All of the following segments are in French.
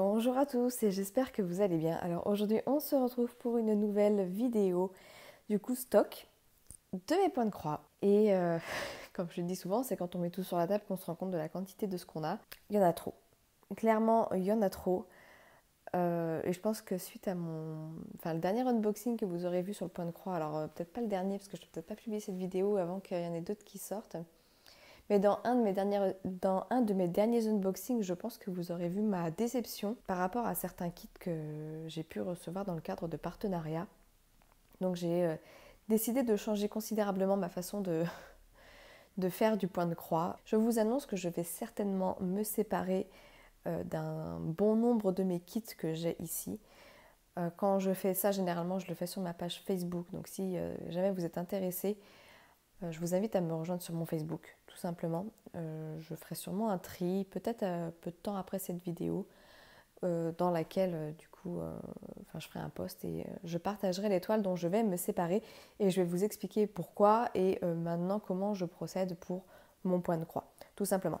Bonjour à tous et j'espère que vous allez bien. Alors aujourd'hui on se retrouve pour une nouvelle vidéo du coup stock de mes points de croix. Et euh, comme je le dis souvent, c'est quand on met tout sur la table qu'on se rend compte de la quantité de ce qu'on a. Il y en a trop. Clairement, il y en a trop. Euh, et je pense que suite à mon... Enfin, le dernier unboxing que vous aurez vu sur le point de croix, alors euh, peut-être pas le dernier parce que je ne peux peut-être pas publier cette vidéo avant qu'il y en ait d'autres qui sortent. Mais dans un, de mes derniers, dans un de mes derniers unboxings, je pense que vous aurez vu ma déception par rapport à certains kits que j'ai pu recevoir dans le cadre de partenariats. Donc j'ai euh, décidé de changer considérablement ma façon de, de faire du point de croix. Je vous annonce que je vais certainement me séparer euh, d'un bon nombre de mes kits que j'ai ici. Euh, quand je fais ça, généralement, je le fais sur ma page Facebook. Donc si jamais vous êtes intéressé, je vous invite à me rejoindre sur mon Facebook simplement. Euh, je ferai sûrement un tri, peut-être euh, peu de temps après cette vidéo, euh, dans laquelle du coup, je ferai un post et je partagerai l'étoile dont je vais me séparer et je vais vous expliquer pourquoi et maintenant comment je procède pour mon point de croix, tout simplement.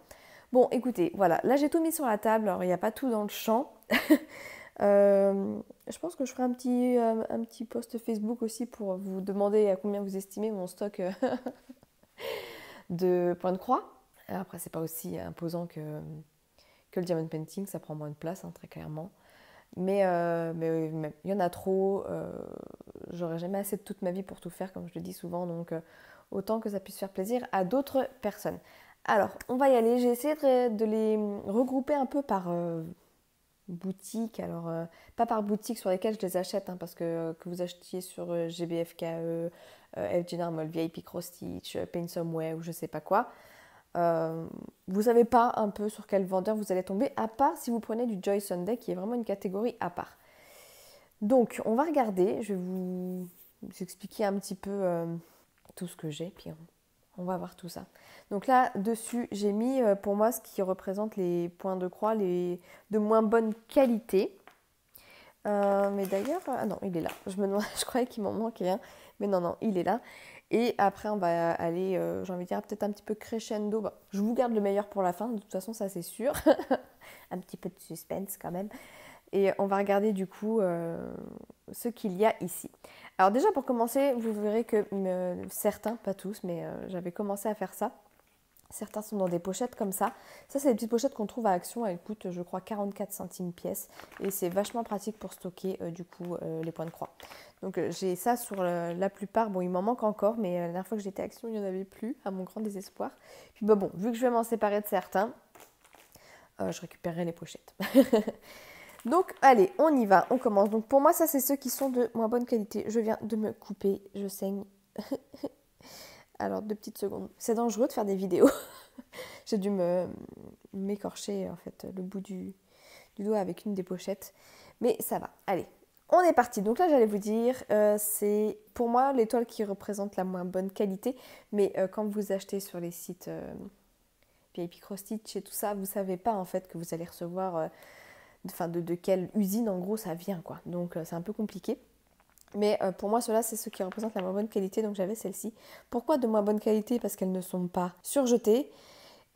Bon, écoutez, voilà, là j'ai tout mis sur la table, alors il n'y a pas tout dans le champ. je pense que je ferai un petit, un petit post Facebook aussi pour vous demander à combien vous estimez mon stock de points de croix. Après, c'est pas aussi imposant que, que le diamond painting, ça prend moins de place, hein, très clairement. Mais, euh, il y en a trop. Euh, J'aurais jamais assez de toute ma vie pour tout faire, comme je le dis souvent. Donc, euh, autant que ça puisse faire plaisir à d'autres personnes. Alors, on va y aller. J'ai essayé de, les regrouper un peu par euh, boutique. Alors, pas par boutique sur lesquelles je les achète, hein, parce que que vous achetiez sur GBFKE, euh, FG Normal, VIP Cross Stitch, euh, Paint ou je sais pas quoi. Euh, vous savez pas un peu sur quel vendeur vous allez tomber, à part si vous prenez du Joy Sunday qui est vraiment une catégorie à part. Donc on va regarder, je vais vous, expliquer un petit peu euh, tout ce que j'ai, puis va voir tout ça. Donc là dessus j'ai mis pour moi ce qui représente les points de croix les de moins bonne qualité. mais d'ailleurs, ah non, il est là. Je croyais qu'il m'en manquait un. Mais non, non, il est là. Et après, on va aller, euh, j'ai envie de dire, peut-être un petit peu crescendo. je vous garde le meilleur pour la fin, de toute façon, ça c'est sûr. un petit peu de suspense quand même. Et on va regarder du coup euh, ce qu'il y a ici. Alors déjà pour commencer, vous verrez que euh, certains, pas tous, mais j'avais commencé à faire ça. Certains sont dans des pochettes comme ça. Ça, c'est des petites pochettes qu'on trouve à Action. Elles coûtent, je crois, 44 centimes pièce. Et c'est vachement pratique pour stocker, du coup, les points de croix. Donc euh, j'ai ça sur la plupart. Bon, il m'en manque encore, mais euh, la dernière fois que j'étais à Action, il n'y en avait plus, à mon grand désespoir. Puis bah, bon, vu que je vais m'en séparer de certains, euh, je récupérerai les pochettes. Donc allez, on y va, on commence. Donc pour moi, ça c'est ceux qui sont de moins bonne qualité. Je viens de me couper, je saigne. Alors deux petites secondes. C'est dangereux de faire des vidéos. J'ai dû m'écorcher en fait le bout du, doigt avec une des pochettes. Mais ça va. Allez, on est parti. Donc là, j'allais vous dire, euh, c'est pour moi l'étoile qui représente la moins bonne qualité. Mais euh, quand vous achetez sur les sites euh, VIP Stitch et tout ça, vous savez pas en fait que vous allez recevoir, enfin de, quelle usine en gros ça vient quoi. Donc c'est un peu compliqué. Mais pour moi, cela, c'est ce qui représente la moins bonne qualité. Donc j'avais celle-ci. Pourquoi de moins bonne qualité? Parce qu'elles ne sont pas surjetées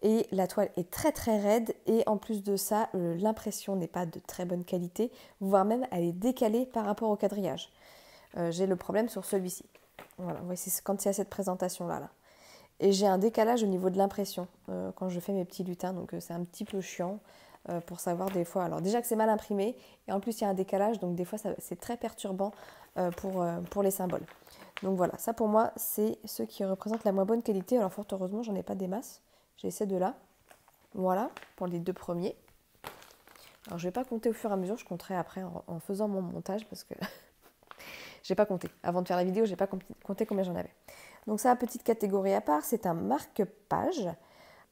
et la toile est très très raide et en plus de ça euh, l'impression n'est pas de très bonne qualité voire même elle est décalée par rapport au quadrillage. Euh, j'ai le problème sur celui-ci. Voilà, voici quand il y a cette présentation là. là. Et j'ai un décalage au niveau de l'impression euh, quand je fais mes petits lutins donc c'est un petit peu chiant pour savoir des fois. Alors déjà que c'est mal imprimé et en plus il y a un décalage donc des fois c'est très perturbant pour, pour les symboles. Donc voilà, ça pour moi c'est ce qui représente la moins bonne qualité. Alors fort heureusement j'en ai pas des masses. J'ai ces deux-là. Voilà, pour les deux premiers. Alors je vais pas compter au fur et à mesure, je compterai après en, faisant mon montage parce que j'ai pas compté. Avant de faire la vidéo, j'ai pas compté combien j'en avais. Donc ça, petite catégorie à part, c'est un marque-page.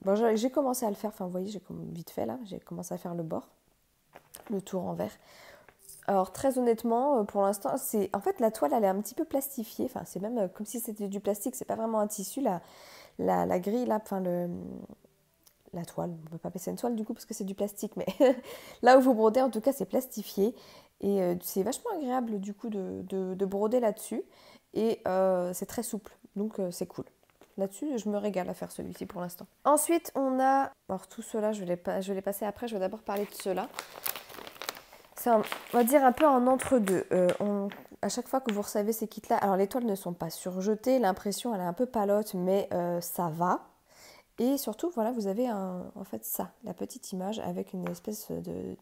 Bon, j'ai commencé à le faire, enfin vous voyez, j'ai vite fait là, j'ai commencé à faire le bord, le tour en vert. Alors très honnêtement, euh, pour l'instant, c'est en fait la toile elle est un petit peu plastifiée. Enfin, c'est même euh, comme si c'était du plastique. C'est pas vraiment un tissu là la, grille là, enfin le la toile, on peut pas appeler une toile du coup parce que c'est du plastique, mais là où vous brodez en tout cas c'est plastifié et euh, c'est vachement agréable du coup de, broder là-dessus et c'est très souple donc c'est cool. Là-dessus je me régale à faire celui-ci pour l'instant. Ensuite on a, alors tout cela je vais, les, je passer après, je vais d'abord parler de cela. c'est, on va dire, un peu en entre-deux. Euh, à chaque fois que vous recevez ces kits-là, alors les toiles ne sont pas surjetées, l'impression elle est un peu palote, mais euh, ça va. Et surtout, voilà, vous avez un, en fait ça, la petite image avec une espèce de,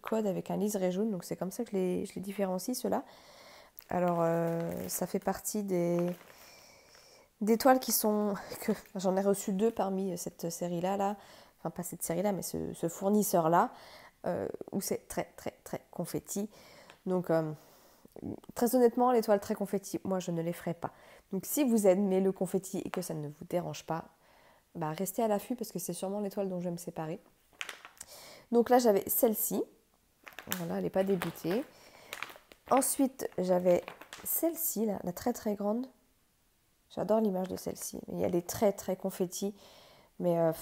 code avec un liseré jaune. Donc c'est comme ça que je les, je les différencie, ceux-là. Alors, euh, ça fait partie des, des toiles qui sont... J'en ai reçu deux parmi cette série-là, là. enfin pas cette série-là, mais ce, fournisseur-là, euh, où c'est très, très, très confetti. Donc, euh, très honnêtement, les toiles très confetti, moi, je ne les ferai pas. Donc, si vous aimez le confetti et que ça ne vous dérange pas, bah, restez à l'affût parce que c'est sûrement l'étoile dont je vais me séparer. Donc là, j'avais celle-ci. Voilà, elle n'est pas débutée. Ensuite, j'avais celle-ci, la très très grande. J'adore l'image de celle-ci. Elle est très très confetti. Mais euh,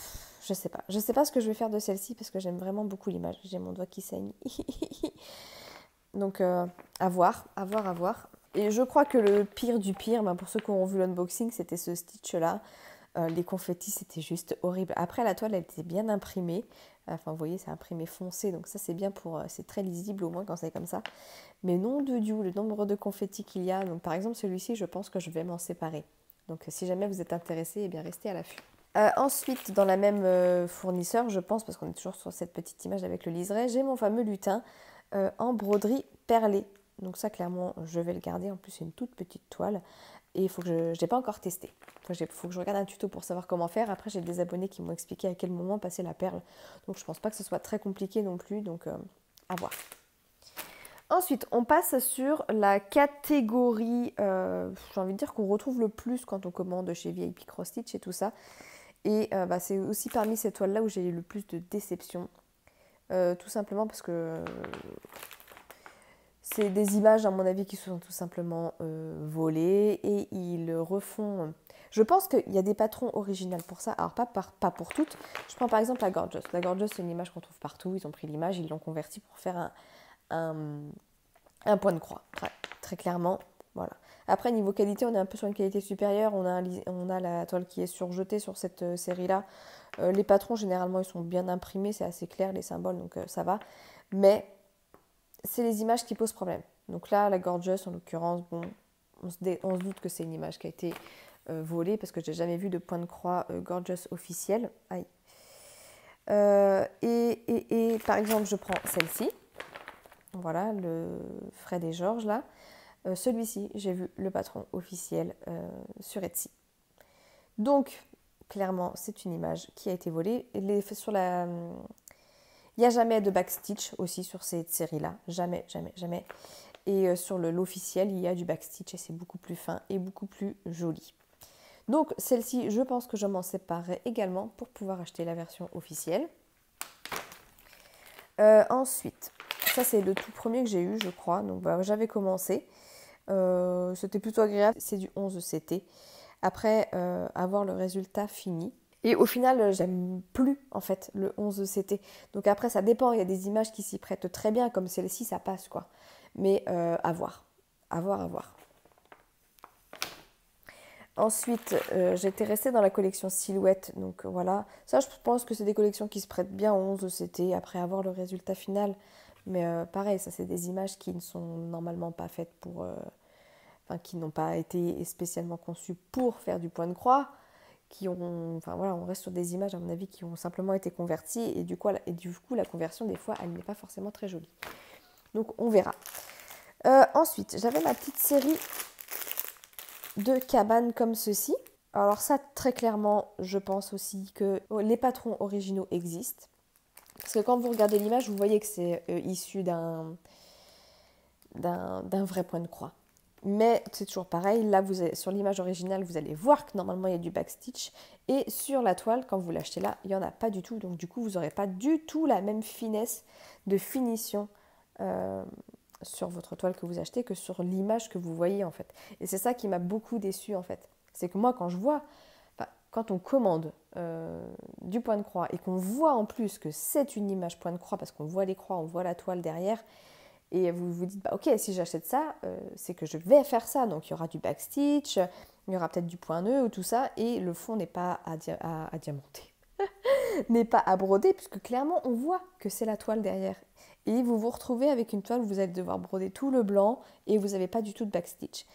je sais pas. Je sais pas ce que je vais faire de celle-ci parce que j'aime vraiment beaucoup l'image. J'ai mon doigt qui saigne. Donc, euh, à voir, à voir, à voir. Et je crois que le pire du pire, ben, pour ceux qui ont vu l'unboxing, c'était ce stitch-là. Euh, les confettis, c'était juste horrible. Après, la toile, elle était bien imprimée. Enfin, vous voyez, c'est imprimé foncé, donc ça, c'est bien pour... Euh, c'est très lisible au moins quand c'est comme ça. Mais non de Dieu, le nombre de confettis qu'il y a. Donc, par exemple, celui-ci, je pense que je vais m'en séparer. Donc, si jamais vous êtes intéressé, eh bien, restez à l'affût. Euh, ensuite, dans la même fournisseur, je pense, parce qu'on est toujours sur cette petite image avec le liseré, j'ai mon fameux lutin en broderie perlée. Donc ça, clairement, je vais le garder. En plus, c'est une toute petite toile. Et il faut que je ne l'ai pas encore testé. Il faut que je regarde un tuto pour savoir comment faire. Après, j'ai des abonnés qui m'ont expliqué à quel moment passer la perle. Donc, je pense pas que ce soit très compliqué non plus. Donc, euh, à voir. Ensuite, on passe sur la catégorie, euh, j'ai envie de dire qu'on retrouve le plus quand on commande chez VIP Cross Stitch et tout ça. Et euh, bah, c'est aussi parmi ces toiles-là où j'ai eu le plus de déception. tout simplement parce que c'est des images, à mon avis, qui sont tout simplement euh, volées et ils refont. Je pense qu'il y a des patrons originaux pour ça. Alors, pas, pas pour toutes. Je prends par exemple la Gorgeous. La Gorgeous, c'est une image qu'on trouve partout. Ils ont pris l'image, ils l'ont convertie pour faire un, un, point de croix. très clairement. Voilà. Après, niveau qualité, on est un peu sur une qualité supérieure. On a, on a la toile qui est surjetée sur cette euh, série-là. Euh, les patrons, généralement, ils sont bien imprimés. C'est assez clair, les symboles, donc ça va. Mais c'est les images qui posent problème. Donc là, la Gorgeous, en l'occurrence, bon, on se, doute que c'est une image qui a été euh, volée parce que j'ai jamais vu de point de croix euh, Gorgeous officiel. Aïe. Euh, et, par exemple, je prends celle-ci. Voilà, le Fred et Georges là. Celui-ci, j'ai vu le patron officiel sur Etsy. Donc, clairement, c'est une image qui a été volée. Sur la, il n'y a jamais de backstitch aussi sur cette série-là. Jamais, jamais, jamais. Et euh, sur l'officiel, il y a du backstitch et c'est beaucoup plus fin et beaucoup plus joli. Donc celle-ci, je pense que je m'en séparerai également pour pouvoir acheter la version officielle. Euh, ensuite, ça c'est le tout premier que j'ai eu, je crois. Donc bah, j'avais commencé. Euh, c'était plutôt agréable. C'est du 11 CT. Après avoir le résultat fini, et au final, euh, j'aime plus en fait le 11 CT. Donc après, ça dépend. Il y a des images qui s'y prêtent très bien, comme celle-ci, ça passe quoi. Mais euh, à voir, à voir, à voir. Ensuite, euh, j'étais restée dans la collection Silhouette. Donc voilà, ça je pense que c'est des collections qui se prêtent bien au 11 CT après avoir le résultat final. Mais pareil, ça c'est des images qui ne sont normalement pas faites pour... enfin, qui n'ont pas été spécialement conçues pour faire du point de croix qui ont, enfin voilà, on reste sur des images à mon avis qui ont simplement été converties et du coup, du coup la conversion des fois elle n'est pas forcément très jolie. Donc on verra. Euh, ensuite, j'avais ma petite série de cabanes comme ceci. Alors ça, très clairement, je pense aussi que les patrons originaux existent. Parce que quand vous regardez l'image, vous voyez que c'est euh, issu d'un d'un vrai point de croix. Mais c'est toujours pareil, là vous sur l'image originale vous allez voir que normalement il y a du backstitch et sur la toile quand vous l'achetez là il n'y en a pas du tout donc du coup vous n'aurez pas du tout la même finesse de finition euh, sur votre toile que vous achetez que sur l'image que vous voyez en fait. Et c'est ça qui m'a beaucoup déçu en fait. C'est que moi quand je vois, quand on commande euh, du point de croix et qu'on voit en plus que c'est une image point de croix parce qu'on voit les croix, on voit la toile derrière, et vous vous dites, bah, ok, si j'achète ça, euh, c'est que je vais faire ça. Donc il y aura du backstitch, il y aura peut-être du point nœud ou tout ça, et le fond n'est pas à, diamanter. n'est pas à broder, puisque clairement on voit que c'est la toile derrière. Et vous vous retrouvez avec une toile où vous allez devoir broder tout le blanc et vous n'avez pas du tout de backstitch.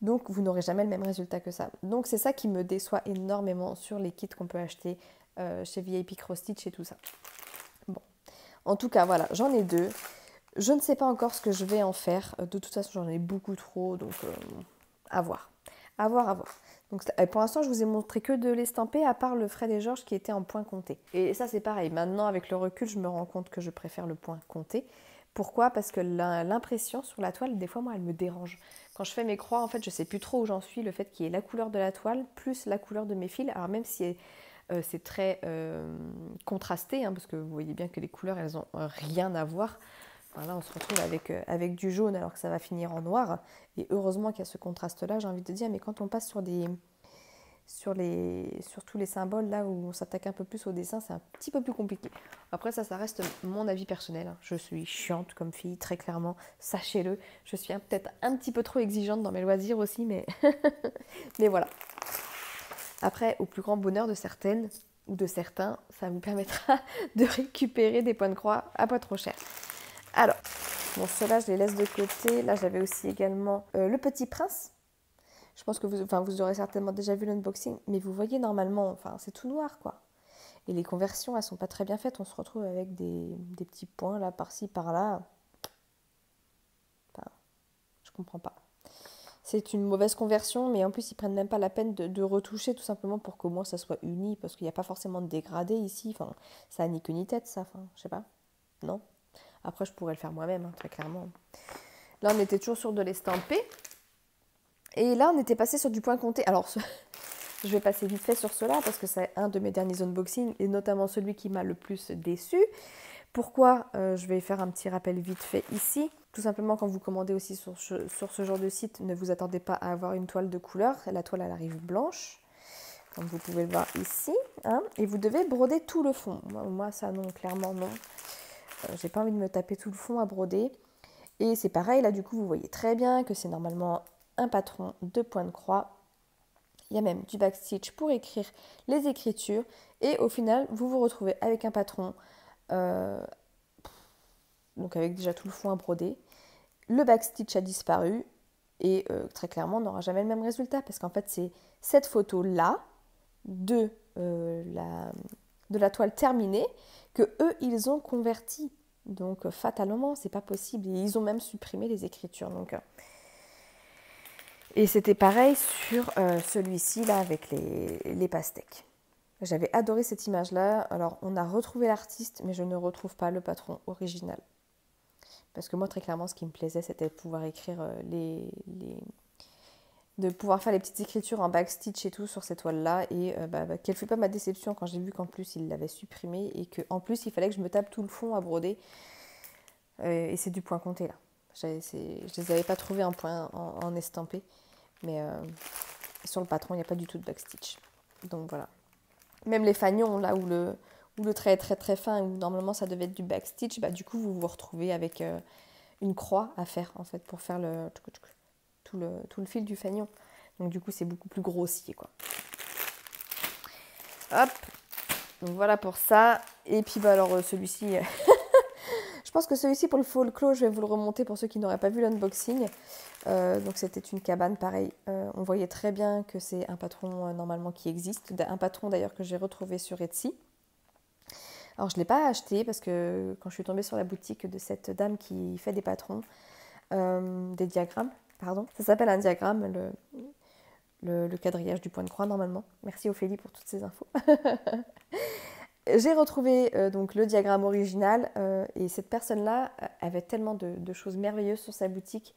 Donc vous n'aurez jamais le même résultat que ça. Donc c'est ça qui me déçoit énormément sur les kits qu'on peut acheter euh, chez VIP Cross Stitch et tout ça. Bon. En tout cas, voilà, j'en ai deux. Je ne sais pas encore ce que je vais en faire. De toute façon, j'en ai beaucoup trop, donc euh, à voir. À voir, à voir. Donc, pour l'instant, je vous ai montré que de l'estamper, à part le Fred et Georges qui était en point compté. Et ça, c'est pareil. Maintenant, avec le recul, je me rends compte que je préfère le point compté. Pourquoi? Parce que l'impression sur la toile, des fois, moi, elle me dérange. Quand je fais mes croix, en fait, je sais plus trop où j'en suis. Le fait qu'il y ait la couleur de la toile plus la couleur de mes fils. Alors, même si euh, c'est très euh, contrasté, hein, parce que vous voyez bien que les couleurs, elles n'ont rien à voir. là, on se retrouve avec, euh, avec du jaune alors que ça va finir en noir. Et heureusement qu'il y a ce contraste-là, j'ai envie de dire. Mais quand on passe sur des, sur, les, sur tous les symboles, là où on s'attaque un peu plus au dessin, c'est un petit peu plus compliqué. Après, ça, ça reste mon avis personnel. Hein. Je suis chiante comme fille, très clairement, sachez-le. Je suis peut-être un petit peu trop exigeante dans mes loisirs aussi, mais, voilà. Après, au plus grand bonheur de certaines ou de certains, ça vous permettra de récupérer des points de croix à pas trop cher. Alors, bon, ceux-là, je les laisse de côté. Là, j'avais aussi également euh, le Petit Prince je pense que vous, aurez certainement déjà vu l'unboxing, mais vous voyez normalement, enfin, c'est tout noir quoi. Et les conversions, elles sont pas très bien faites. On se retrouve avec des, petits points là, par-ci, par-là. Enfin, je comprends pas. C'est une mauvaise conversion, mais en plus, ils prennent même pas la peine de, retoucher tout simplement pour qu'au moins ça soit uni, parce qu'il n'y a pas forcément de dégradé ici. Enfin, ça n'a ni queue ni tête, ça. Enfin, je sais pas. Non. Après, je pourrais le faire moi-même, hein, très clairement. Là, on était toujours sur de l'estamper. Et là, on était passé sur du point compté. Alors, je vais passer vite fait sur cela parce que c'est un de mes derniers unboxings et notamment celui qui m'a le plus déçu. Pourquoi euh, Je vais faire un petit rappel vite fait ici. Tout simplement, quand vous commandez aussi sur, sur, ce genre de site, ne vous attendez pas à avoir une toile de couleur. La toile, elle arrive blanche, comme vous pouvez le voir ici. Hein. et vous devez broder tout le fond. Moi, ça, non, clairement, non. Euh, j'ai pas envie de me taper tout le fond à broder. Et c'est pareil, là, du coup, vous voyez très bien que c'est normalement un patron, de points de croix. Il y a même du backstitch pour écrire les écritures. Et au final, vous vous retrouvez avec un patron, euh, donc avec déjà tout le fond à broder. Le backstitch a disparu. Et euh, très clairement, on n'aura jamais le même résultat. Parce qu'en fait, c'est cette photo-là de, euh, la, de la toile terminée que eux, ils ont converti. Donc fatalement, c'est pas possible. Et ils ont même supprimé les écritures. Donc et c'était pareil sur euh, celui-ci là avec les, pastèques. J'avais adoré cette image-là. Alors on a retrouvé l'artiste, mais je ne retrouve pas le patron original. Parce que moi, très clairement, ce qui me plaisait, c'était de pouvoir écrire euh, les, de pouvoir faire les petites écritures en backstitch et tout sur cette toile-là. Et euh, bah, bah, quelle fut pas ma déception quand j'ai vu qu'en plus, il l'avait supprimé et qu'en plus, il fallait que je me tape tout le fond à broder. et c'est du point compté là. Je ne les avais pas trouvés en point en, estampé. Mais euh, sur le patron, il n'y a pas du tout de backstitch. Donc voilà. Même les fagnons, là où le, où le trait est très très fin, où normalement ça devait être du backstitch, bah, du coup vous vous retrouvez avec euh, une croix à faire en fait pour faire le, tout, le, tout le fil du fagnon. Donc du coup c'est beaucoup plus grossier quoi. Hop. Donc voilà pour ça. Et puis bah alors euh, celui-ci, Je pense que celui-ci pour le folklore, je vais vous le remonter pour ceux qui n'auraient pas vu l'unboxing. Euh, donc c'était une cabane, pareil. Euh, on voyait très bien que c'est un patron euh, normalement qui existe. Un patron d'ailleurs que j'ai retrouvé sur Etsy. Alors je ne l'ai pas acheté parce que quand je suis tombée sur la boutique de cette dame qui fait des patrons, des diagrammes, pardon. Ça s'appelle un diagramme, le, le quadrillage du point de croix normalement. Merci Ophélie pour toutes ces infos. j'ai retrouvé euh, donc le diagramme original euh, et cette personne-là euh, avait tellement de, choses merveilleuses sur sa boutique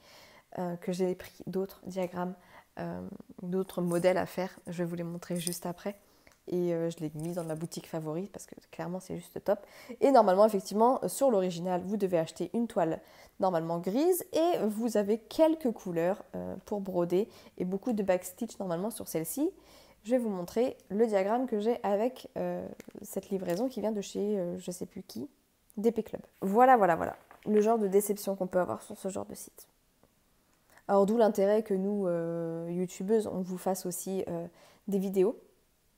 que j'ai pris d'autres diagrammes, d'autres modèles à faire. Je vais vous les montrer juste après. Et je l'ai mis dans ma boutique favorite parce que clairement c'est juste top. Et normalement, effectivement, sur l'original, vous devez acheter une toile normalement grise et vous avez quelques couleurs pour broder et beaucoup de backstitch normalement sur celle-ci je vais vous montrer le diagramme que j'ai avec euh, cette livraison qui vient de chez euh, je sais plus qui, DP Club. Voilà, voilà, voilà. Le genre de déception qu'on peut avoir sur ce genre de site. Alors d'où l'intérêt que nous, euh, youtubeuses, on vous fasse aussi des vidéos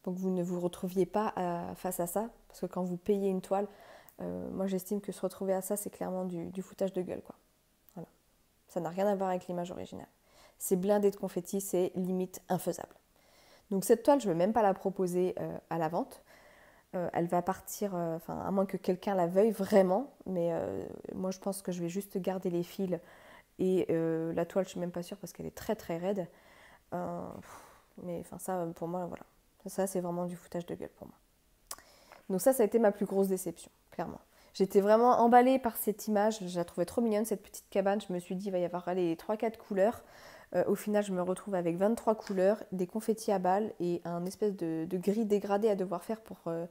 que vous ne vous retrouviez pas face à ça. Parce que quand vous payez une toile, euh, moi j'estime que se retrouver à ça, c'est clairement du, foutage de gueule. Quoi. Voilà. Ça n'a rien à voir avec l'image originale. C'est blindé de confetti, c'est limite infaisable. Donc cette toile, je ne vais même pas la proposer euh, à la vente. Euh, elle va partir, enfin à moins que quelqu'un la veuille vraiment, mais moi je pense que je vais juste garder les fils et la toile, je suis même pas sûre parce qu'elle est très très raide. mais enfin ça, pour moi, voilà. Ça, c'est vraiment du foutage de gueule pour moi. Donc ça, ça a été ma plus grosse déception clairement. J'étais vraiment emballée par cette image, je la trouvais trop mignonne, cette petite cabane. Je me suis dit, il va y avoir les 3-4 couleurs. Euh, au final, je me retrouve avec 23 couleurs, des confettis à balles et un espèce de, gris dégradé à devoir faire pour euh,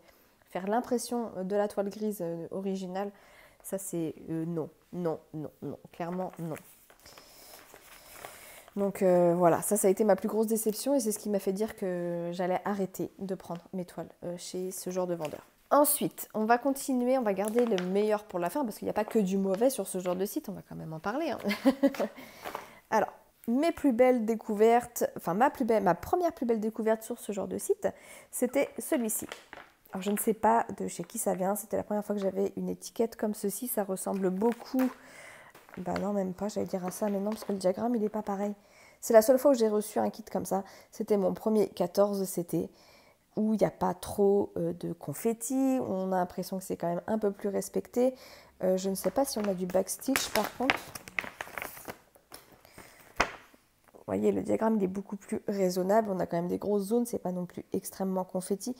faire l'impression de la toile grise euh, originale. Ça, c'est non, non, non, non, clairement non. Donc voilà, ça, ça a été ma plus grosse déception et c'est ce qui m'a fait dire que j'allais arrêter de prendre mes toiles chez ce genre de vendeur. Ensuite, on va continuer, on va garder le meilleur pour la fin parce qu'il n'y a pas que du mauvais sur ce genre de site, on va quand même en parler. Hein. Alors, mes plus belles découvertes, enfin ma, plus belle, ma première plus belle découverte sur ce genre de site, c'était celui-ci. Alors je ne sais pas de chez qui ça vient, c'était la première fois que j'avais une étiquette comme ceci, ça ressemble beaucoup, bah non même pas, j'allais dire à ça, mais non parce que le diagramme il n'est pas pareil. C'est la seule fois où j'ai reçu un kit comme ça, c'était mon premier 14 CT où il n'y a pas trop euh, de confettis, on a l'impression que c'est quand même un peu plus respecté. Euh, je ne sais pas si on a du backstitch par contre. Vous voyez, le diagramme il est beaucoup plus raisonnable. On a quand même des grosses zones, c'est pas non plus extrêmement confetti.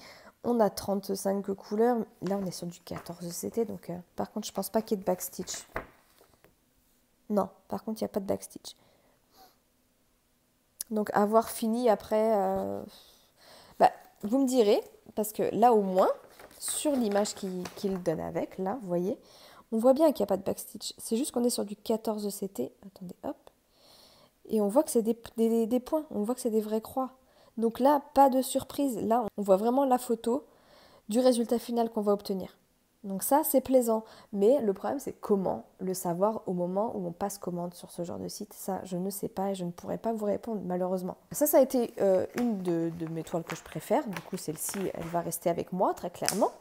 On a 35 couleurs. Là, on est sur du 14 CT, donc euh, par contre, je pense pas qu'il y ait de backstitch. Non, par contre, il n'y a pas de backstitch. Donc, avoir fini après, vous me direz, parce que là au moins, sur l'image qu'il donne avec, là, vous voyez, on voit bien qu'il n'y a pas de backstitch. C'est juste qu'on est sur du 14 CT. Attendez, hop. Et on voit que c'est des, points, on voit que c'est des vraies croix. Donc là, pas de surprise. Là, on voit vraiment la photo du résultat final qu'on va obtenir. Donc ça, c'est plaisant. Mais le problème, c'est comment le savoir au moment où on passe commande sur ce genre de site. Ça, je ne sais pas et je ne pourrais pas vous répondre, malheureusement. Ça, ça a été euh, une de, mes toiles que je préfère. Du coup, celle-ci, elle va rester avec moi, très clairement.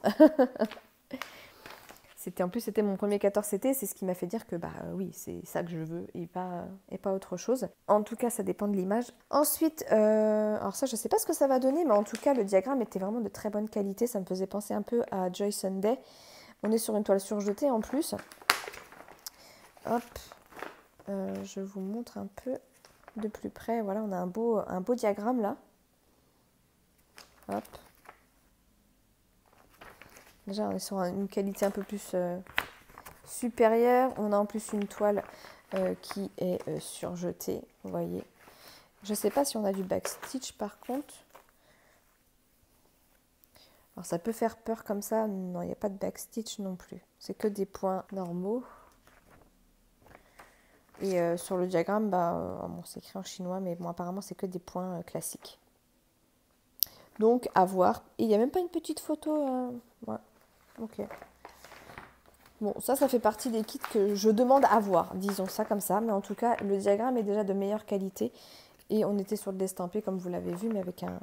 c'était En plus, c'était mon premier 14 CT. C'est ce qui m'a fait dire que, bah oui, c'est ça que je veux et pas, et pas autre chose. En tout cas, ça dépend de l'image. Ensuite, euh, alors ça, je sais pas ce que ça va donner, mais en tout cas, le diagramme était vraiment de très bonne qualité. Ça me faisait penser un peu à Joy Sunday. On est sur une toile surjetée en plus. Hop, euh, je vous montre un peu de plus près. Voilà, on a un beau, un beau diagramme là. Hop. Déjà, on est sur une qualité un peu plus euh, supérieure. On a en plus une toile euh, qui est surjetée, vous voyez. Je ne sais pas si on a du backstitch par contre. Alors ça peut faire peur comme ça, non, il n'y a pas de backstitch non plus. C'est que des points normaux. Et euh, sur le diagramme, bah, euh, c'est écrit en chinois, mais bon, apparemment c'est que des points euh, classiques. Donc à voir. Il n'y a même pas une petite photo. Ok. Bon, ça, ça fait partie des kits que je demande à voir, disons ça comme ça. Mais en tout cas, le diagramme est déjà de meilleure qualité. Et on était sur le destampé, comme vous l'avez vu, mais avec un,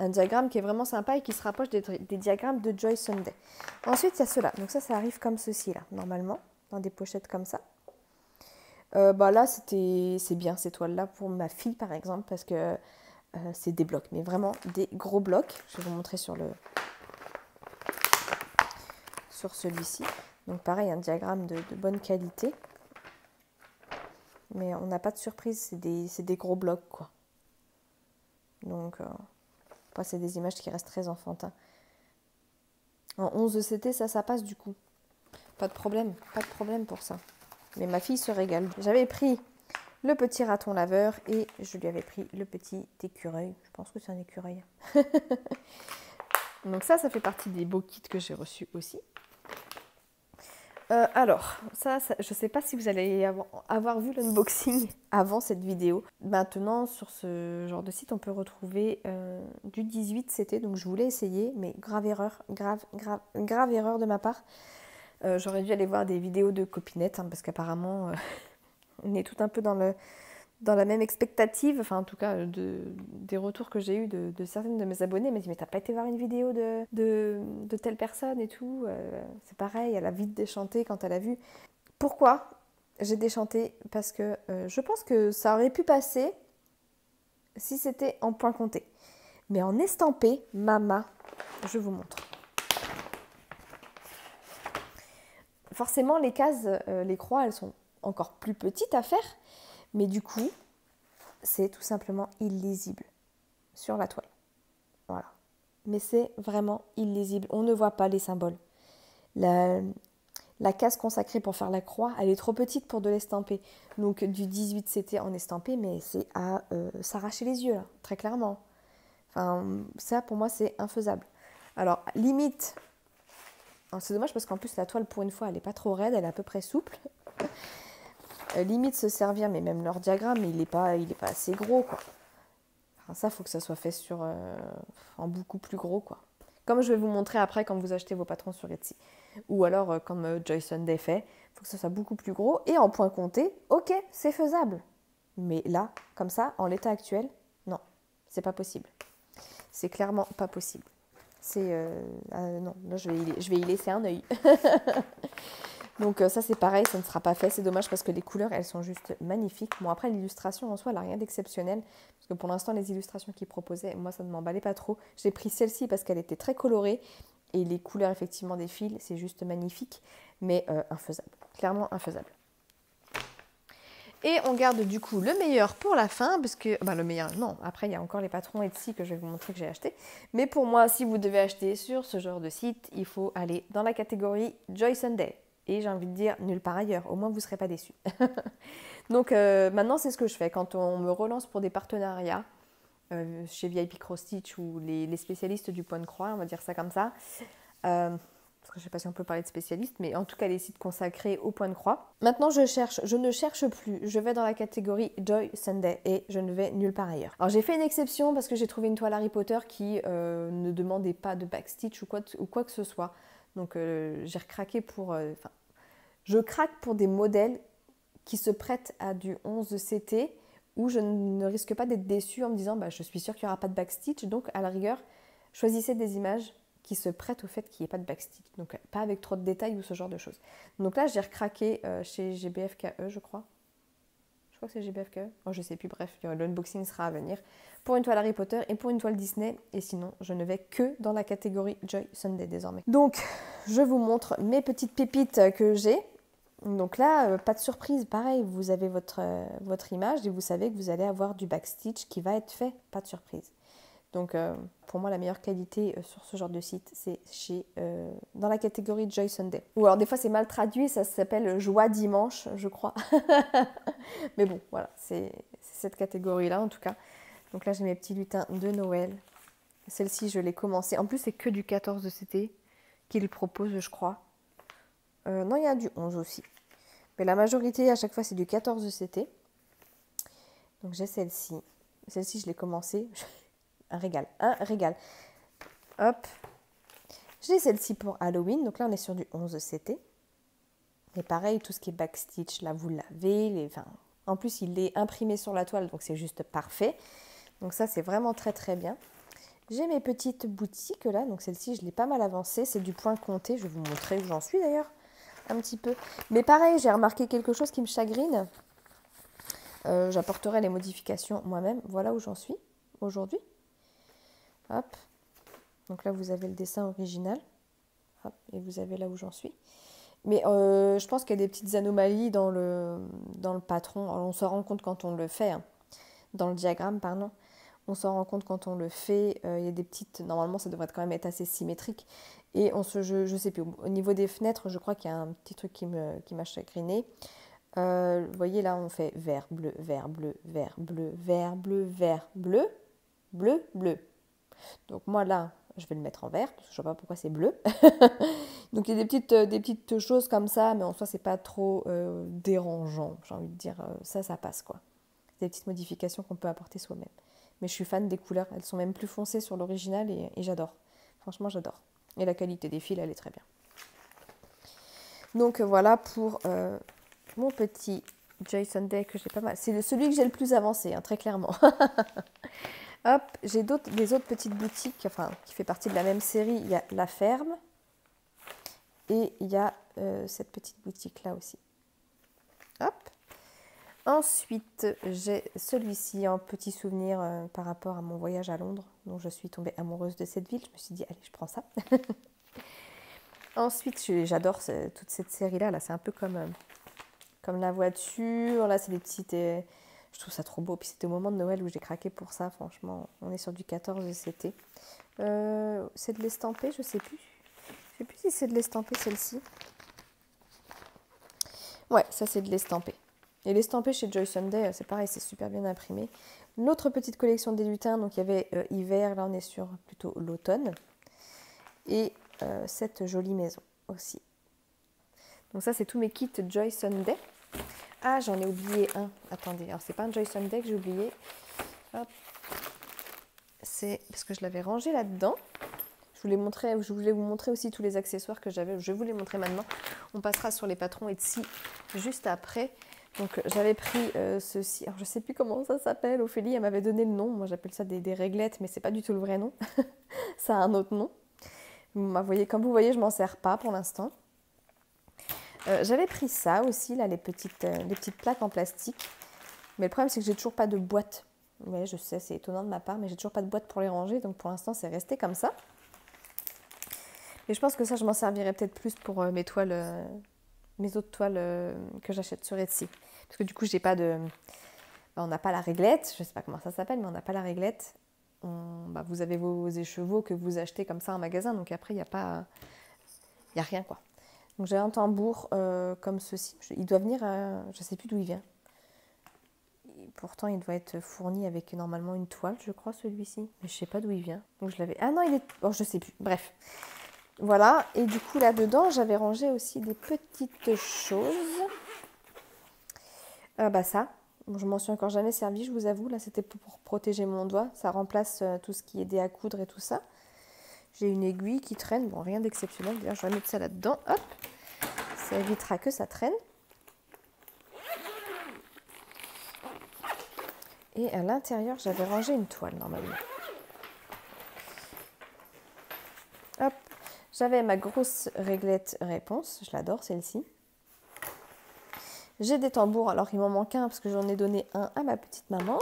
un diagramme qui est vraiment sympa et qui se rapproche des, diagrammes de Joy Sunday. Ensuite, il y a cela. Donc ça, ça arrive comme ceci, là, normalement, dans des pochettes comme ça. Euh, bah là, c'était, c'est bien ces toiles-là pour ma fille, par exemple, parce que euh, c'est des blocs, mais vraiment des gros blocs. Je vais vous montrer sur le celui-ci. Donc pareil, un diagramme de, bonne qualité. Mais on n'a pas de surprise, c'est des, des, gros blocs, quoi. Donc... Euh, c'est des images qui restent très enfantins. En 11 CT, ça, ça passe du coup. Pas de problème, pas de problème pour ça. Mais ma fille se régale. J'avais pris le petit raton laveur et je lui avais pris le petit écureuil. Je pense que c'est un écureuil. Donc ça, ça fait partie des beaux kits que j'ai reçus aussi. Euh, alors, ça, je ne sais pas si vous allez avoir, vu l'unboxing avant cette vidéo. Maintenant, sur ce genre de site, on peut retrouver euh, du 18 CT, donc je voulais essayer, mais grave erreur, grave, grave, grave erreur de ma part. Euh, j'aurais dû aller voir des vidéos de copinettes, hein, parce qu'apparemment, on est tout un peu dans le, dans la même expectative, enfin en tout cas de, des retours que j'ai eus de, certaines de mes abonnés, m'ont dit mais t'as pas été voir une vidéo de, de, telle personne et tout, euh, c'est pareil, elle a vite déchanté quand elle a vu. Pourquoi j'ai déchanté? Parce que euh, je pense que ça aurait pu passer si c'était en point compté. Mais en estampé, mama, je vous montre. Forcément, les cases, euh, les croix, elles sont encore plus petites à faire mais du coup, c'est tout simplement illisible sur la toile. Voilà. Mais c'est vraiment illisible. On ne voit pas les symboles. La, case consacrée pour faire la croix, elle est trop petite pour de l'estamper. Donc du 18 c'était en estampé, mais c'est à euh, s'arracher les yeux, très clairement. Enfin, ça pour moi c'est infaisable. Alors, limite, c'est dommage parce qu'en plus la toile pour une fois elle n'est pas trop raide, elle est à peu près souple. Euh, limite se servir, mais même leur diagramme, il n'est pas, pas assez gros, quoi. ça, faut que ça soit fait sur euh, en beaucoup plus gros, quoi. Comme je vais vous montrer après quand vous achetez vos patrons sur Etsy. Ou alors, euh, comme Joy Sunday fait, il faut que ça soit beaucoup plus gros. Et en point compté, ok, c'est faisable. Mais là, comme ça, en l'état actuel, non, c'est pas possible. C'est clairement pas possible. C'est... Ah, non, là, je vais, y, je vais y laisser un œil. Donc euh, ça c'est pareil, ça ne sera pas fait, c'est dommage parce que les couleurs elles sont juste magnifiques. Bon après l'illustration en soi elle n'a rien d'exceptionnel parce que pour l'instant les illustrations qu'ils proposaient, moi ça ne m'emballait pas trop. J'ai pris celle-ci parce qu'elle était très colorée et les couleurs effectivement des fils c'est juste magnifique mais euh, infaisable, clairement infaisable. Et on garde du coup le meilleur pour la fin, parce que, bah le meilleur, non, après il y a encore les patrons Etsy que je vais vous montrer que j'ai acheté. Mais pour moi, si vous devez acheter sur ce genre de site, il faut aller dans la catégorie Joy Sunday. Et j'ai envie de dire nulle part ailleurs, au moins vous ne serez pas déçus. Donc euh, maintenant c'est ce que je fais quand on me relance pour des partenariats euh, chez VIP Cross Stitch ou les, spécialistes du point de croix, on va dire ça comme ça. Euh, parce que je ne sais pas si on peut parler de spécialistes, mais en tout cas les sites consacrés au point de croix. Maintenant je cherche, je ne cherche plus, je vais dans la catégorie Joy Sunday et je ne vais nulle part ailleurs. Alors j'ai fait une exception parce que j'ai trouvé une toile Harry Potter qui ne demandait pas de backstitch ou quoi, ou quoi que ce soit. Donc j'ai recraqué pour, je craque pour des modèles qui se prêtent à du 11 CT où je ne risque pas d'être déçue en me disant bah, je suis sûre qu'il n'y aura pas de backstitch. Donc à la rigueur, choisissez des images qui se prêtent au fait qu'il n'y ait pas de backstitch. Donc pas avec trop de détails ou ce genre de choses. Donc là, j'ai recraqué euh, chez GBFKE, je crois. Je crois que c'est GBFKE. Oh, je sais plus, bref, l'unboxing sera à venir. Pour une toile Harry Potter et pour une toile Disney. Et sinon, je ne vais que dans la catégorie Joy Sunday désormais. Donc, je vous montre mes petites pépites que j'ai. Donc là, euh, pas de surprise, pareil, vous avez votre, euh, votre image et vous savez que vous allez avoir du backstitch qui va être fait, pas de surprise. Donc euh, pour moi, la meilleure qualité sur ce genre de site, c'est chez dans la catégorie Joy Sunday. Ou alors des fois c'est mal traduit, ça s'appelle Joie Dimanche, je crois. Mais bon, voilà, c'est cette catégorie-là en tout cas. Donc là, j'ai mes petits lutins de Noël. Celle-ci, je l'ai commencé. En plus, c'est que du 14 de CT qu'il propose, je crois. Euh, non, il y a du 11 aussi. Mais la majorité, à chaque fois, c'est du 14 CT. Donc j'ai celle-ci. Celle-ci, je l'ai commencé. un régal. Un régal. Hop. J'ai celle-ci pour Halloween. Donc là, on est sur du 11 CT. Et pareil, tout ce qui est backstitch, là, vous l'avez. Les... En plus, il est imprimé sur la toile, donc c'est juste parfait. Donc ça, c'est vraiment très très bien. J'ai mes petites boutiques là, donc celle-ci, je l'ai pas mal avancée. C'est du point compté, je vais vous montrer où j'en suis d'ailleurs petit peu. Mais pareil, j'ai remarqué quelque chose qui me chagrine. Euh, j'apporterai les modifications moi-même. Voilà où j'en suis aujourd'hui. Hop. Donc là, vous avez le dessin original. Et vous avez là où j'en suis. Mais euh, je pense qu'il y a des petites anomalies dans le, dans le patron. on se rend compte quand on le fait. Hein. Dans le diagramme, pardon on s'en rend compte quand on le fait. Euh, il y a des petites. Normalement, ça devrait quand même être assez symétrique. Et on se, je, je sais plus. Au niveau des fenêtres, je crois qu'il y a un petit truc qui m'a qui chagriné. Euh, vous voyez là, on fait vert, bleu, vert, bleu, vert, bleu, vert, bleu, vert, bleu, bleu, bleu. Donc moi là, je vais le mettre en vert, je ne sais pas pourquoi c'est bleu. Donc il y a des petites, euh, des petites choses comme ça, mais en soi, c'est pas trop dérangeant. J'ai envie de dire, ça, ça passe quoi. Des petites modifications qu'on peut apporter soi-même. Mais je suis fan des couleurs. Elles sont même plus foncées sur l'original et, j'adore. Franchement, j'adore. Et la qualité des fils, elle est très bien. Donc voilà pour euh, mon petit Jason Day que j'ai pas mal. C'est celui que j'ai le plus avancé, hein, très clairement. Hop, j'ai d'autres, des autres petites boutiques, enfin, qui fait partie de la même série. Il y a La Ferme et il y a euh, cette petite boutique là aussi. Hop. Ensuite, j'ai celui-ci en petit souvenir euh, par rapport à mon voyage à Londres. dont je suis tombée amoureuse de cette ville. Je me suis dit, allez, je prends ça. Ensuite, j'adore toute cette série-là. Là, c'est un peu comme, euh, comme la voiture. Là, c'est des petites. Euh, je trouve ça trop beau. Puis c'était au moment de Noël où j'ai craqué pour ça. Franchement, on est sur du 14 c'était. c'est de l'estamper, je sais plus. Je sais plus si c'est de l'estamper celle-ci. Ouais, ça c'est de l'estamper. Et l'estampé chez Joy Sunday, euh, c'est pareil, c'est super bien imprimé. L'autre petite collection des lutins, donc il y avait euh, hiver, là on est sur plutôt l'automne. Et euh, cette jolie maison aussi. Donc ça c'est tous mes kits Joy Sunday. Ah j'en ai oublié un. Attendez, alors c'est pas un Joy Sunday que j'ai oublié. C'est parce que je l'avais rangé là-dedans. Je voulais, montrer, je voulais vous montrer aussi tous les accessoires que j'avais. Je vais vous les montrer maintenant. On passera sur les patrons Etsy juste après. Donc j'avais pris euh, ceci, alors je sais plus comment ça s'appelle, Ophélie elle m'avait donné le nom, moi j'appelle ça des, réglettes mais c'est pas du tout le vrai nom, ça a un autre nom. Voyez, comme vous voyez je m'en sers pas pour l'instant. Euh, j'avais pris ça aussi, là les petites, euh, les petites plaques en plastique, mais le problème c'est que j'ai toujours pas de boîte. Oui je sais c'est étonnant de ma part mais j'ai toujours pas de boîte pour les ranger donc pour l'instant c'est resté comme ça. Et je pense que ça je m'en servirai peut-être plus pour mes toiles mes autres toiles euh, que j'achète sur Etsy. Parce que du coup, j'ai pas de. Bah, on n'a pas la réglette, je sais pas comment ça s'appelle, mais on n'a pas la réglette. Bah, vous avez vos écheveaux que vous achetez comme ça en magasin, donc après, il n'y a pas. Il n'y a rien, quoi. Donc j'ai un tambour euh, comme ceci. Il doit venir, je je sais plus d'où il vient. pourtant, il doit être fourni avec normalement une toile, je crois, celui-ci. Mais je sais pas d'où il vient. Donc je l'avais. Ah non, il est. Bon, je sais plus. Bref. Voilà, et du coup là-dedans, j'avais rangé aussi des petites choses. Ah bah ça, je m'en suis encore jamais servi, je vous avoue. Là, c'était pour protéger mon doigt. Ça remplace euh, tout ce qui est aidé à coudre et tout ça. J'ai une aiguille qui traîne. Bon, rien d'exceptionnel. D'ailleurs, je vais mettre ça là-dedans. Hop, ça évitera que ça traîne. Et à l'intérieur, j'avais rangé une toile normalement. Hop, j'avais ma grosse réglette réponse, je l'adore celle-ci. J'ai des tambours, alors il m'en manque un parce que j'en ai donné un à ma petite maman.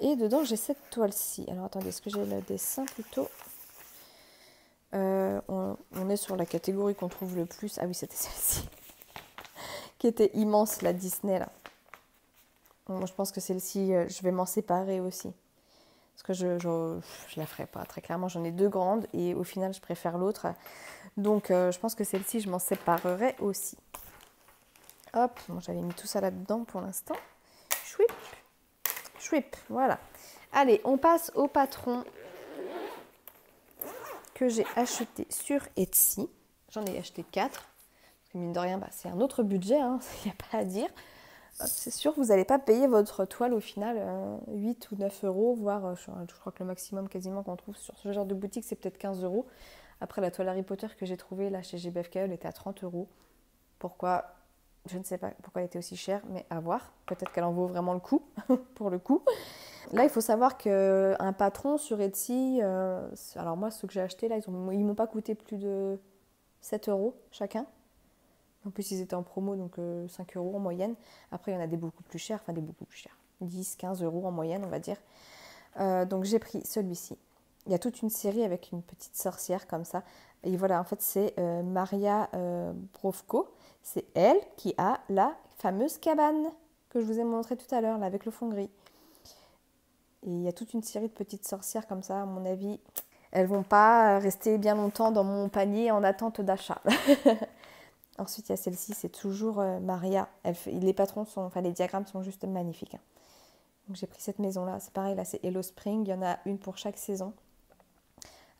Et dedans j'ai cette toile-ci. Alors attendez, est-ce que j'ai le dessin plutôt? Euh, on, est sur la catégorie qu'on trouve le plus. Ah oui, c'était celle-ci. qui était immense, la Disney là. je pense que celle-ci, euh, je vais m'en séparer aussi. Parce que je ne la ferai pas, très clairement. J'en ai deux grandes et au final, je préfère l'autre. Donc, euh, je pense que celle-ci, je m'en séparerai aussi. Hop, j'avais mis tout ça là-dedans pour l'instant. Chouip, chouip, voilà. Allez, on passe au patron que j'ai acheté sur Etsy. J'en ai acheté quatre. Parce que mine de rien, bah, c'est un autre budget, il hein, n'y a pas à dire c'est sûr, vous n'allez pas payer votre toile au final 8 euh, ou 9 euros, voire euh, je, crois que le maximum quasiment qu'on trouve sur ce genre de boutique, c'est peut-être 15 euros. Après, la toile Harry Potter que j'ai trouvée là chez GBFK, elle était à 30 euros. Pourquoi? Je ne sais pas pourquoi elle était aussi chère, mais à voir. Peut-être qu'elle en vaut vraiment le coup, pour le coup. Là, il faut savoir qu'un patron sur Etsy, euh, alors moi, ceux que j'ai achetés là, ils ne m'ont pas coûté plus de 7 euros chacun. En plus, ils étaient en promo, donc 5 euh, euros en moyenne. Après, il y en a des beaucoup plus chers, enfin des beaucoup plus chers. 10, 15 euros en moyenne, on va dire. Euh, donc j'ai pris celui-ci. Il y a toute une série avec une petite sorcière comme ça. Et voilà, en fait, c'est Maria Brovko. C'est elle qui a la fameuse cabane que je vous ai montré tout à l'heure, là, avec le fond gris. Et il y a toute une série de petites sorcières comme ça, à mon avis. Elles vont pas rester bien longtemps dans mon panier en attente d'achat. Ensuite, il y a celle-ci, c'est toujours euh, Maria. les patrons sont, enfin les diagrammes sont juste magnifiques. Hein. Donc j'ai pris cette maison-là. C'est pareil, là c'est Hello Spring. Il y en a une pour chaque saison.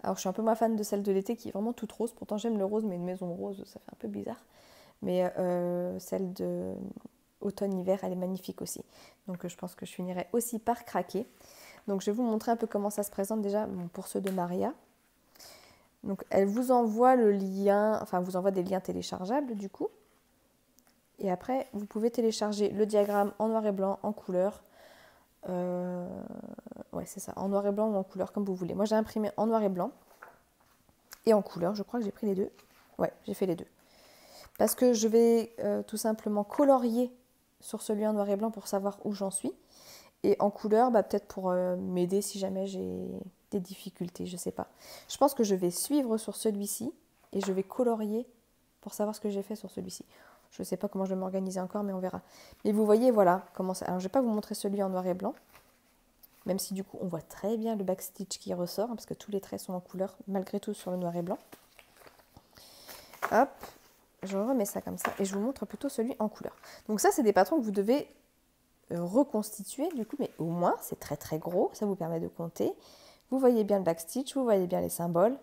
Alors je suis un peu moins fan de celle de l'été qui est vraiment toute rose. Pourtant j'aime le rose, mais une maison rose, ça fait un peu bizarre. Mais euh, celle de automne-hiver, elle est magnifique aussi. Donc euh, je pense que je finirai aussi par craquer. Donc je vais vous montrer un peu comment ça se présente déjà pour ceux de Maria. Donc elle vous envoie le lien, enfin vous envoie des liens téléchargeables du coup. Et après, vous pouvez télécharger le diagramme en noir et blanc, en couleur. Euh, ouais, c'est ça, en noir et blanc ou en couleur, comme vous voulez. Moi, j'ai imprimé en noir et blanc et en couleur. Je crois que j'ai pris les deux. Ouais, j'ai fait les deux. Parce que je vais euh, tout simplement colorier sur celui en noir et blanc pour savoir où j'en suis. Et en couleur, bah, peut-être pour euh, m'aider si jamais j'ai des difficultés, je sais pas. Je pense que je vais suivre sur celui-ci et je vais colorier pour savoir ce que j'ai fait sur celui-ci. Je ne sais pas comment je vais m'organiser encore, mais on verra. Mais vous voyez, voilà comment ça. Alors, je ne vais pas vous montrer celui en noir et blanc, même si du coup, on voit très bien le backstitch qui ressort, parce que tous les traits sont en couleur, malgré tout sur le noir et blanc. Hop, je remets ça comme ça, et je vous montre plutôt celui en couleur. Donc ça, c'est des patrons que vous devez euh, reconstituer, du coup, mais au moins, c'est très très gros, ça vous permet de compter. Vous voyez bien le backstitch, vous voyez bien les symboles,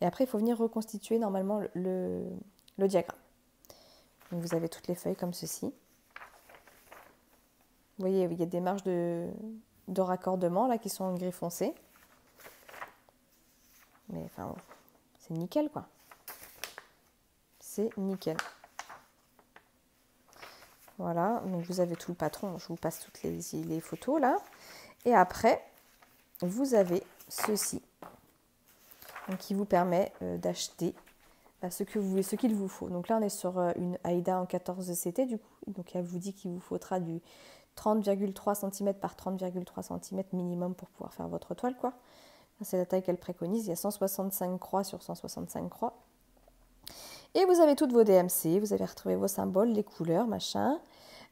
et après, il faut venir reconstituer normalement le, diagramme. Vous avez toutes les feuilles comme ceci. Vous voyez, il y a des marges de, de raccordement là qui sont en gris foncé. Mais enfin, c'est nickel quoi. Nickel. Voilà, donc vous avez tout le patron. Je vous passe toutes les, photos là. Et après, vous avez ceci qui vous permet euh, d'acheter bah, ce que vous ce qu'il vous faut. Donc là, on est sur euh, une AIDA en 14 CT, du coup. Donc elle vous dit qu'il vous faudra du 30,3 cm par 30,3 cm minimum pour pouvoir faire votre toile, quoi. C'est la taille qu'elle préconise. Il y a 165 croix sur 165 croix. Et vous avez toutes vos DMC, vous avez retrouvé vos symboles, les couleurs, machin.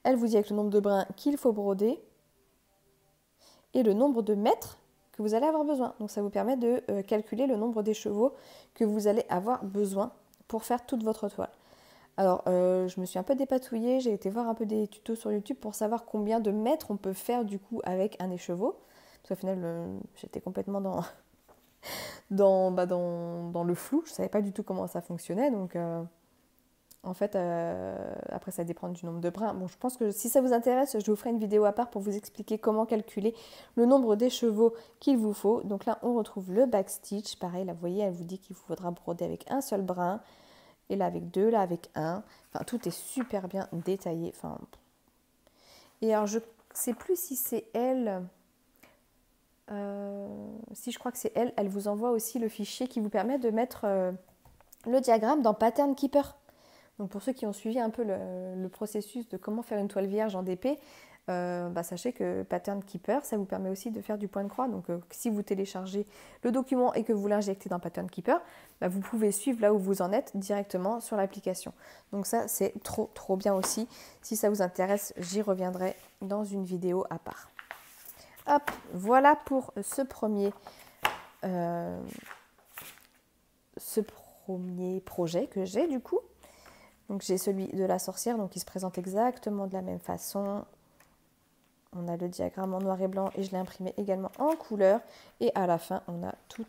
Elle vous dit avec le nombre de brins qu'il faut broder et le nombre de mètres que vous allez avoir besoin. Donc ça vous permet de euh, calculer le nombre d'écheveaux que vous allez avoir besoin pour faire toute votre toile. Alors euh, je me suis un peu dépatouillée, j'ai été voir un peu des tutos sur YouTube pour savoir combien de mètres on peut faire du coup avec un écheveau. Parce qu'au final euh, j'étais complètement dans, dans, bah, dans, dans, le flou, je ne savais pas du tout comment ça fonctionnait. Donc en fait, euh, après, ça dépend du nombre de brins. Bon, je pense que si ça vous intéresse, je vous ferai une vidéo à part pour vous expliquer comment calculer le nombre d'écheveaux qu'il vous faut. Donc là, on retrouve le backstitch. Pareil, là, vous voyez, elle vous dit qu'il vous faudra broder avec un seul brin. Et là, avec deux, là, avec un. Enfin, tout est super bien détaillé. Enfin, et alors, je ne sais plus si c'est elle... Euh, si je crois que c'est elle, elle vous envoie aussi le fichier qui vous permet de mettre euh, le diagramme dans Pattern Keeper. Donc pour ceux qui ont suivi un peu le, processus de comment faire une toile vierge en DP, euh, bah, sachez que Pattern Keeper, ça vous permet aussi de faire du point de croix. Donc si vous téléchargez le document et que vous l'injectez dans Pattern Keeper, bah, vous pouvez suivre là où vous en êtes directement sur l'application. Donc ça, c'est trop trop bien aussi. Si ça vous intéresse, j'y reviendrai dans une vidéo à part. Hop, voilà pour ce premier, euh, ce premier projet que j'ai du coup. Donc j'ai celui de la sorcière, donc il se présente exactement de la même façon. On a le diagramme en noir et blanc et je l'ai imprimé également en couleur. Et à la fin, on a tout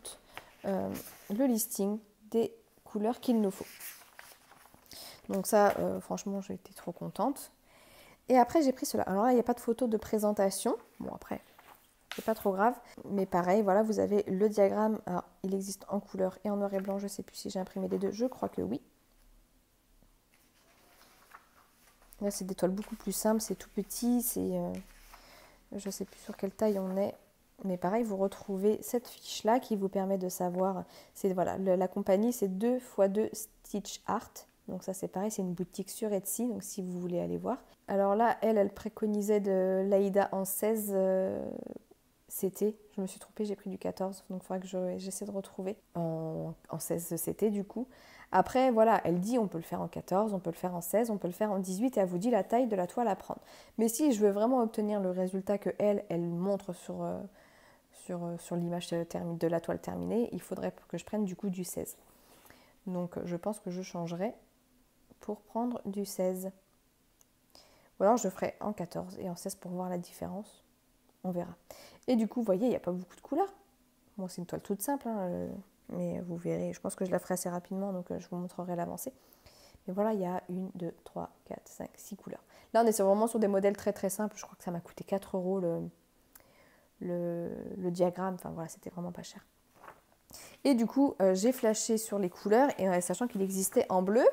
euh, le listing des couleurs qu'il nous faut. Donc ça, euh, franchement, j'ai été trop contente. Et après, j'ai pris cela. Alors là, il n'y a pas de photo de présentation. Bon, après, c'est pas trop grave. Mais pareil, voilà, vous avez le diagramme. Il existe en couleur et en noir et blanc. Je sais plus si j'ai imprimé les deux. Je crois que oui. Là, c'est des toiles beaucoup plus simples, c'est tout petit, c'est... Euh, je sais plus sur quelle taille on est. Mais pareil, vous retrouvez cette fiche-là qui vous permet de savoir... C'est voilà, la compagnie, c'est 2 x 2 Stitch Art. Donc ça, c'est pareil, c'est une boutique sur Etsy, donc si vous voulez aller voir. Alors là, elle, elle préconisait de l'Aïda en 16 CT. Je me suis trompée, j'ai pris du 14, donc il faudra que j'essaie de retrouver en, en 16 CT du coup. Après, voilà, elle dit on peut le faire en 14, on peut le faire en 16, on peut le faire en 18 et elle vous dit la taille de la toile à prendre. Mais si je veux vraiment obtenir le résultat que elle, elle montre sur, euh, euh, sur l'image de la toile terminée, il faudrait que je prenne du coup du 16. Donc je pense que je changerai pour prendre du 16. Ou alors je ferai en 14 et en 16 pour voir la différence. On verra. Et du coup, vous voyez, il n'y a pas beaucoup de couleurs. Bon, c'est une toile toute simple. Hein, euh, mais vous verrez, je pense que je la ferai assez rapidement, donc euh, je vous montrerai l'avancée. Mais voilà, il y a une, deux, trois, quatre, cinq, six couleurs. Là, on est vraiment sur des modèles très très simples. Je crois que ça m'a coûté 4 euros le, le, diagramme. Enfin voilà, c'était vraiment pas cher. Et du coup, euh, j'ai flashé sur les couleurs, et sachant qu'il existait en bleu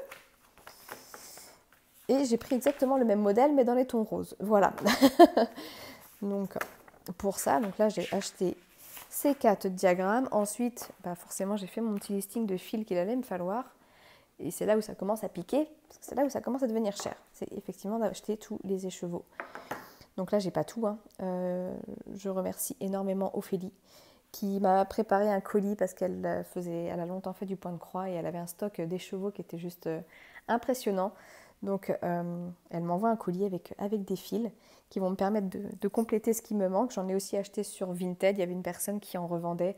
Et j'ai pris exactement le même modèle, mais dans les tons roses. Voilà. donc, pour ça, donc là, j'ai acheté ces quatre diagrammes. Ensuite, bah forcément, j'ai fait mon petit listing de fils qu'il allait me falloir. Et c'est là où ça commence à piquer, parce que c'est là où ça commence à devenir cher. C'est effectivement d'acheter tous les écheveaux. Donc là, j'ai pas tout. Hein. Euh, je remercie énormément Ophélie qui m'a préparé un colis parce qu'elle faisait, elle a longtemps fait du point de croix et elle avait un stock d'écheveaux qui était juste euh, impressionnant. Donc euh, elle m'envoie un colis avec, des fils qui vont me permettre de, compléter ce qui me manque. J'en ai aussi acheté sur Vinted. Il y avait une personne qui en revendait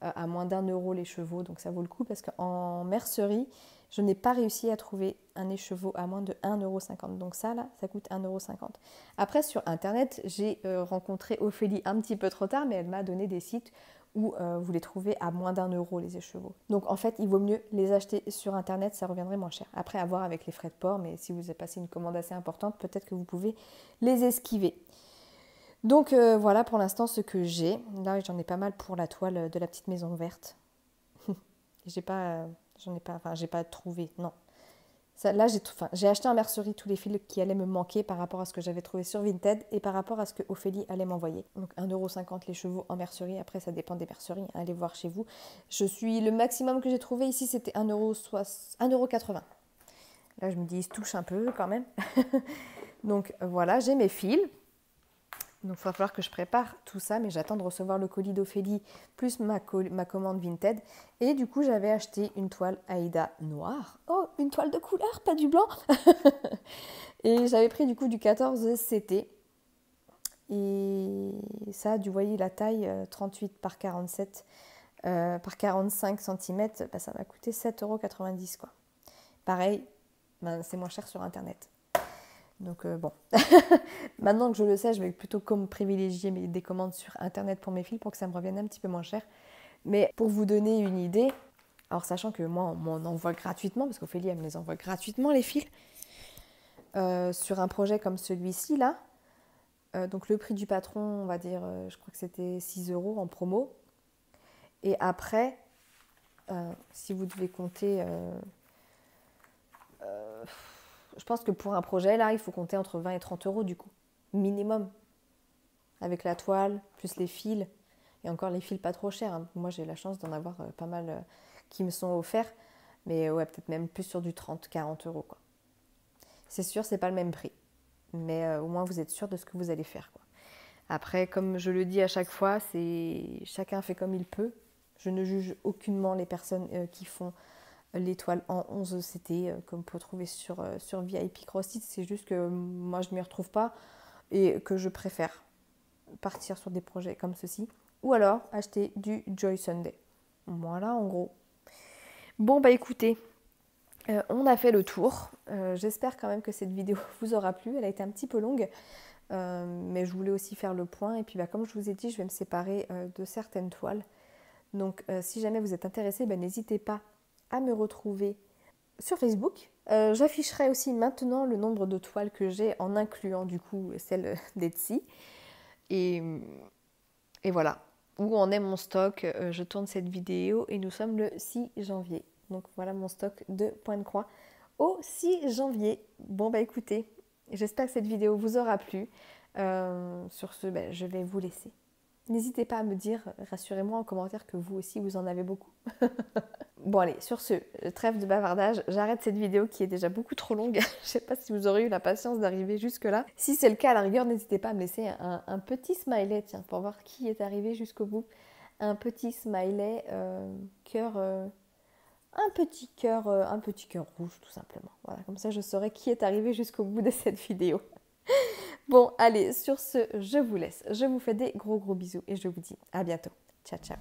à moins d'un euro les chevaux. Donc ça vaut le coup parce qu'en mercerie, je n'ai pas réussi à trouver un écheveau à moins de 1,50€. Donc ça, là, ça coûte 1,50€. Après, sur Internet, j'ai euh, rencontré Ophélie un petit peu trop tard, mais elle m'a donné des sites où euh, vous les trouvez à moins d'un euro, les écheveaux. Donc en fait, il vaut mieux les acheter sur Internet, ça reviendrait moins cher. Après, à voir avec les frais de port, mais si vous avez passé une commande assez importante, peut-être que vous pouvez les esquiver. Donc euh, voilà pour l'instant ce que j'ai. Là, j'en ai pas mal pour la toile de la petite maison verte. j'ai pas J'en ai enfin, j'ai pas trouvé, non. Là, j'ai, acheté en mercerie tous les fils qui allaient me manquer par rapport à ce que j'avais trouvé sur Vinted et par rapport à ce que Ophélie allait m'envoyer. Donc 1,50€ les chevaux en mercerie. Après, ça dépend des merceries. Allez voir chez vous. Je suis le maximum que j'ai trouvé ici, c'était 1,80€. Là, je me dis, il se touche un peu quand même. Donc voilà, j'ai mes fils. Donc il va falloir que je prépare tout ça, mais j'attends de recevoir le colis d'Ophélie plus ma, ma, commande Vinted. Et du coup, j'avais acheté une toile Aïda noire. Oh, une toile de couleur, pas du blanc Et j'avais pris du coup du 14 CT. Et ça, du voyez la taille 38 euh, par 47 euh, par 45 cm, bah, ça m'a coûté 7,90€ quoi. Pareil, ben, c'est moins cher sur internet. Donc euh, bon, maintenant que je le sais, je vais plutôt comme privilégier des commandes sur Internet pour mes fils pour que ça me revienne un petit peu moins cher. Mais pour vous donner une idée, alors sachant que moi on m'en envoie gratuitement, parce qu'Ophélie elle me les envoie gratuitement les fils, euh, sur un projet comme celui-ci là, euh, donc le prix du patron, on va dire, je crois que c'était 6 euros en promo. Et après, si vous devez compter je pense que pour un projet, là, il faut compter entre 20 et 30 euros du coup, minimum. Avec la toile, plus les fils. Et encore les fils pas trop chers. Hein. Moi, j'ai la chance d'en avoir euh, pas mal euh, qui me sont offerts. Mais ouais, peut-être même plus sur du 30-40 euros. Quoi. C'est sûr, c'est pas le même prix. Mais euh, au moins, vous êtes sûr de ce que vous allez faire. Après, comme je le dis à chaque fois, c'est chacun fait comme il peut. Je ne juge aucunement les personnes qui font l'étoile en 11 CT, euh, comme vous pouvez trouver sur, euh, sur VIP CrossFit. C'est juste que moi, je ne m'y retrouve pas et que je préfère partir sur des projets comme ceci. Ou alors acheter du Joy Sunday. Voilà, en gros. Bon, bah écoutez, euh, on a fait le tour. J'espère quand même que cette vidéo vous aura plu. Elle a été un petit peu longue. mais je voulais aussi faire le point. Et puis, bah, comme je vous ai dit, je vais me séparer de certaines toiles. Donc, si jamais vous êtes intéressé, bah, n'hésitez pas à me retrouver sur Facebook. Euh, j'afficherai aussi maintenant le nombre de toiles que j'ai en incluant du coup celle d'Etsy. Et, voilà, où en est mon stock? Euh, je tourne cette vidéo et nous sommes le 6 janvier. Donc voilà mon stock de points de croix au 6 janvier. Bon bah écoutez, j'espère que cette vidéo vous aura plu. Euh, sur ce, ben, je vais vous laisser. N'hésitez pas à me dire, rassurez-moi en commentaire que vous aussi vous en avez beaucoup. bon allez, sur ce, trêve de bavardage, j'arrête cette vidéo qui est déjà beaucoup trop longue. Je sais pas si vous aurez eu la patience d'arriver jusque là. Si c'est le cas, à la rigueur, n'hésitez pas à me laisser un, petit smiley, tiens, pour voir qui est arrivé jusqu'au bout. Un petit smiley euh, cœur, euh, un petit cœur, euh, un petit cœur rouge tout simplement. Voilà, comme ça je saurai qui est arrivé jusqu'au bout de cette vidéo. Bon, allez, sur ce, je vous laisse. Je vous fais des gros gros bisous et je vous dis à bientôt. Ciao, ciao.